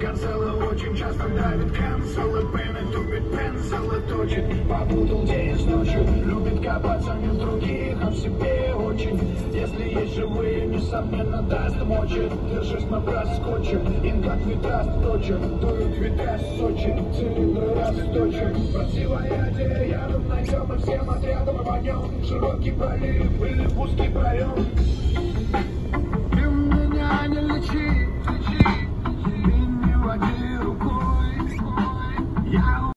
канцелы очень часто давит канцелы Пенны тупит пенсилы точит. Попутал день с ночью Любит копаться не в других, а в себе очень. Если есть живые, несомненно даст мочи Держись на проскоче, им как ветра точит Дует ветра с Сочи, цилиндры расточек Противоядие ядом найдем и всем отрядом рванем Широкий пролив или узкий проем